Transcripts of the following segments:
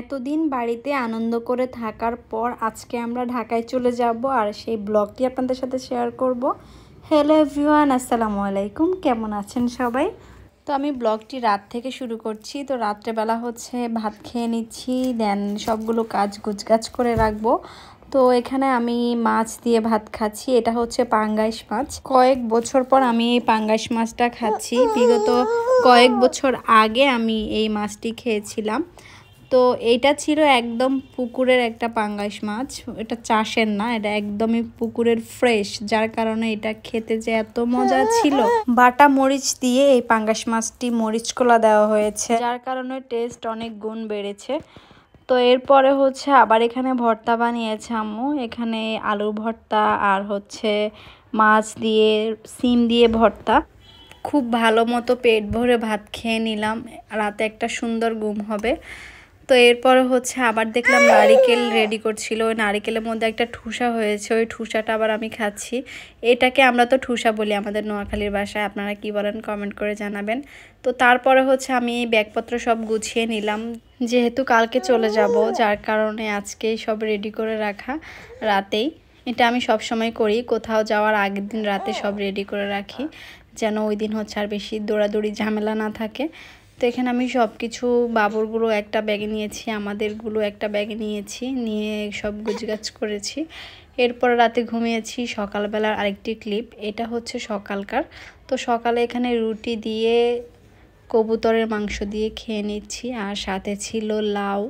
এতদিন বাড়িতে আনন্দ করে থাকার পর আজকে আমরা ঢাকায় চলে যাব আর সেই ব্লগটি আপনাদের সাথে শেয়ার করব। হ্যালো এভরিওয়ান আসসালামু আলাইকুম। কেমন আছেন সবাই? তো আমি ব্লগটি রাত থেকে শুরু করছি। তো রাত্রেবেলা হচ্ছে ভাত খেয়ে নিচ্ছি, দেন সবগুলো কাজ গুজগাছ করে রাখব। তো এখানে আমি মাছ দিয়ে ভাত খাচ্ছি। এটা হচ্ছে পাঙ্গাইশ মাছ। কয়েক বছর পর আমি এই পাঙ্গাইশ মাছটা খাচ্ছি। বিগত কয়েক বছর আগে আমি এই মাছটি খেয়েছিলাম। তো এইটা ছিল একদম পুকুরের একটা পাঙ্গাস মাছ। এটা চাষের না, এটা একদমই পুকুরের ফ্রেশ যার কারণে এটা খেতে যে এত মজা ছিল। বাটা মরিচ দিয়ে এই পাঙ্গাস মাছটি মরিচ কলা দেওয়া হয়েছে, যার কারণে টেস্ট অনেক গুণ বেড়েছে। তো এরপরে হচ্ছে আবার এখানে ভর্তা বানিয়েছে আম্মু। এখানে আলুর ভর্তা আর হচ্ছে মাছ দিয়ে, সিম দিয়ে ভর্তা। খুব ভালো মতো পেট ভরে ভাত খেয়ে নিলাম। রাতে একটা সুন্দর ঘুম হবে। তো এরপর হচ্ছে আবার দেখলাম নারিকেল রেডি করছিল। ওই নারিকেলের মধ্যে একটা ঠুসা হয়েছে, ওই ঠুসাটা আবার আমি খাচ্ছি। এটাকে আমরা তো ঠুসা বলি আমাদের নোয়াখালীর বাসায় আপনারা কি বলেন কমেন্ট করে জানাবেন। তো তারপরে হচ্ছে আমি ব্যাগপত্র সব গুছিয়ে নিলাম। যেহেতু কালকে চলে যাব, যার কারণে আজকেই সব রেডি করে রাখা রাতেই। এটা আমি সব সময় করি, কোথাও যাওয়ার আগের দিন রাতে সব রেডি করে রাখি। যেন ওই দিন হচ্ছে আর বেশি দৌড়াদৌড়ি ঝামেলা না থাকে। তো এখানে আমি সব কিছু বাবরগুলো একটা ব্যাগে নিয়েছি, আমাদেরগুলো একটা ব্যাগে নিয়েছি, নিয়ে সব গুজগাছ করেছি। এরপর রাতে ঘুমিয়েছি, সকালবেলার আরেকটি ক্লিপ, এটা হচ্ছে সকালকার। তো সকালে এখানে রুটি দিয়ে, কবুতরের মাংস দিয়ে খেয়ে নিচ্ছি, আর সাথে ছিল লাউ।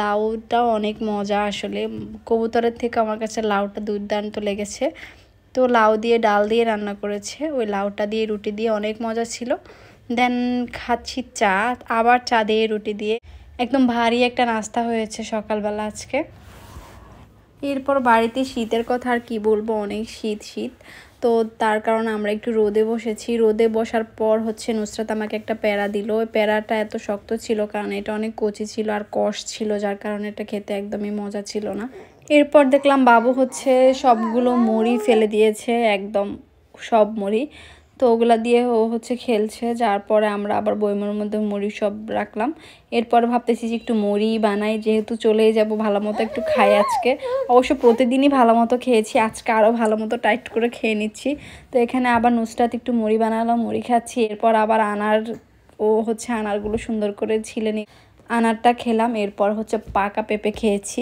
লাউটাও অনেক মজা আসলে, কবুতরের থেকে আমার কাছে লাউটা দুর্দান্ত লেগেছে। তো লাউ দিয়ে ডাল দিয়ে রান্না করেছে, ওই লাউটা দিয়ে রুটি দিয়ে অনেক মজা ছিল। দেন খাচ্ছি চা, আবার চা দিয়ে রুটি দিয়ে। একদম ভারী একটা নাস্তা হয়েছে সকালবেলা আজকে। এরপর বাড়িতে শীতের কথা আর কি বলব, অনেক শীত শীত। তো তার কারণে আমরা একটু রোদে বসেছি। রোদে বসার পর হচ্ছে নুসরাত আমাকে একটা প্যারা দিল। ওই প্যারাটা এত শক্ত ছিল কারণ এটা অনেক কচি ছিল আর কষ ছিল, যার কারণে এটা খেতে একদমই মজা ছিল না। এরপর দেখলাম বাবু হচ্ছে সবগুলো মুড়ি ফেলে দিয়েছে, একদম সব মুড়ি। তো ওগুলা দিয়ে ও হচ্ছে খেলছে, যার পরে আমরা আবার বইমের মধ্যে মুড়ি সব রাখলাম। এরপর ভাবতেছি যে একটু মুড়ি বানাই, যেহেতু চলেই যাব ভালো মতো একটু খাই আজকে। অবশ্য প্রতিদিনই ভালো মতো খেয়েছি, আজকে আরও ভালো মতো টাইট করে খেয়ে নিচ্ছি। তো এখানে আবার নুসরাত একটু মুড়ি বানালাম মুড়ি খাচ্ছি। এরপর আবার আনার, ও হচ্ছে আনারগুলো সুন্দর করে ছিলে নি আনারটা খেলাম। এরপর হচ্ছে পাকা পেঁপে খেয়েছি।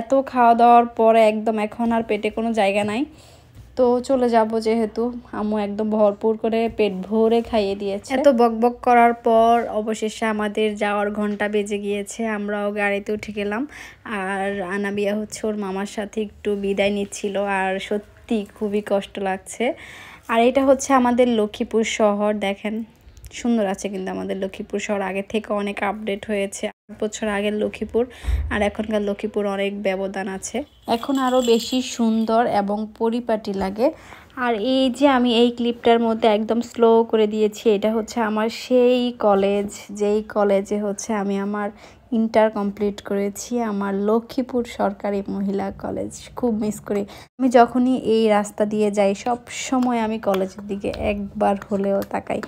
এত খাওয়া দাওয়ার পরে একদম এখন আর পেটে কোনো জায়গা নাই। তো চলে যাব যেহেতু আম্মু একদম ভরপুর করে পেট ভরে খাইয়ে দিয়েছে। এত বকবক করার পর অবশেষে আমাদের যাওয়ার ঘণ্টা বেজে গিয়েছে, আমরাও গাড়িতে উঠে গেলাম। আর আনাবিয়া হচ্ছে ওর মামার সাথে একটু বিদায় নিচ্ছিল আর সত্যি খুবই কষ্ট লাগছে। আর এটা হচ্ছে আমাদের লক্ষ্মীপুর শহর, দেখেন সুন্দর আছে কিন্তু আমাদের লক্ষ্মীপুর শহর, আগে থেকে অনেক আপডেট হয়েছে। বছর আগের লক্ষ্মীপুর আর এখনকার লক্ষ্মীপুর অনেক ব্যবধান আছে। এখন আরও বেশি সুন্দর এবং পরিপাটি লাগে। আর এই যে আমি এই ক্লিপটার মধ্যে একদম স্লো করে দিয়েছি, এটা হচ্ছে আমার সেই কলেজ যেই কলেজে হচ্ছে আমি আমার ইন্টার কমপ্লিট করেছি, আমার লক্ষ্মীপুর সরকারি মহিলা কলেজ খুব মিস করি। আমি যখনই এই রাস্তা দিয়ে যাই, সব সময় আমি কলেজের দিকে একবার হলেও তাকাই।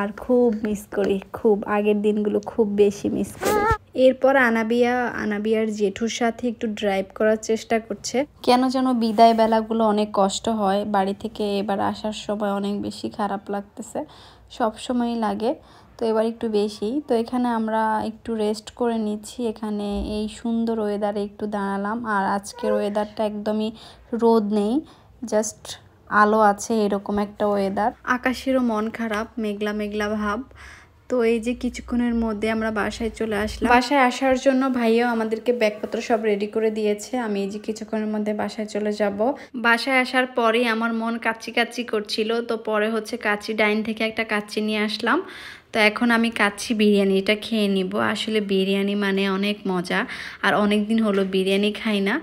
আর খুব মিস করি, খুব আগের দিনগুলো খুব বেশি মিস করি। এরপর আনাবিয়া আনাবিয়ার জেঠুর সাথে একটু ড্রাইভ করার চেষ্টা করছে। কেন যেন বিদায় বেলাগুলো অনেক কষ্ট হয় বাড়ি থেকে এবার আসার সময় অনেক বেশি খারাপ লাগতেছে সব সময়ই লাগে তো এবার একটু বেশি। তো এখানে আমরা একটু রেস্ট করে নিচ্ছি এখানে এই সুন্দর ওয়েদারে একটু দাঁড়ালাম আর আজকের ওয়েদারটা একদমই রোদ নেই জাস্ট আলো আছে এরকম একটা ওয়েদার আকাশেরও মন খারাপ মেঘলা মেঘলা ভাব। তো এই যে কিছুক্ষণের মধ্যে আমরা বাসায় চলে আসলাম। বাসায় আসার জন্য ভাইও আমাদেরকে ব্যাগপত্র সব রেডি করে দিয়েছে। আমি এই যে কিছুক্ষণের মধ্যে বাসায় চলে যাব। বাসায় আসার পরেই আমার মন কাচ্চি কাচ্চি করছিল, তো পরে হচ্ছে কাচ্চি ডাইন থেকে একটা কাচ্চি নিয়ে আসলাম। তো এখন আমি কাচ্ছি বিরিয়ানিটা খেয়ে নিব। আসলে বিরিয়ানি মানে অনেক মজা, আর অনেক দিন হলো বিরিয়ানি খাই না।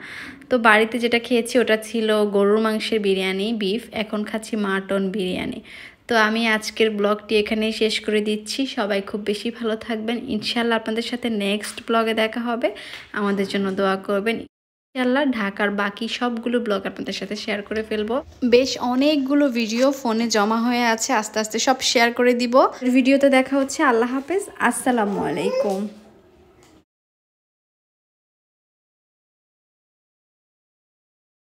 তো বাড়িতে যেটা খেয়েছি ওটা ছিল গরুর মাংসের বিরিয়ানি, বিফ, এখন খাচ্ছি মাটন বিরিয়ানি। তো আমি আজকের ব্লগটি এখানেই শেষ করে দিচ্ছি। সবাই খুব বেশি ভালো থাকবেন। ইনশাল্লাহ আপনাদের সাথে নেক্সট ব্লগে দেখা হবে। আমাদের জন্য দোয়া করবেন। ইনশাল্লাহ ঢাকার বাকি সবগুলো ব্লগ আপনাদের সাথে শেয়ার করে ফেলব। বেশ অনেকগুলো ভিডিও ফোনে জমা হয়ে আছে। আস্তে আস্তে সব শেয়ার করে দিব। ভিডিওতে দেখা হচ্ছে। আল্লাহ হাফেজ। আসসালামু আলাইকুম।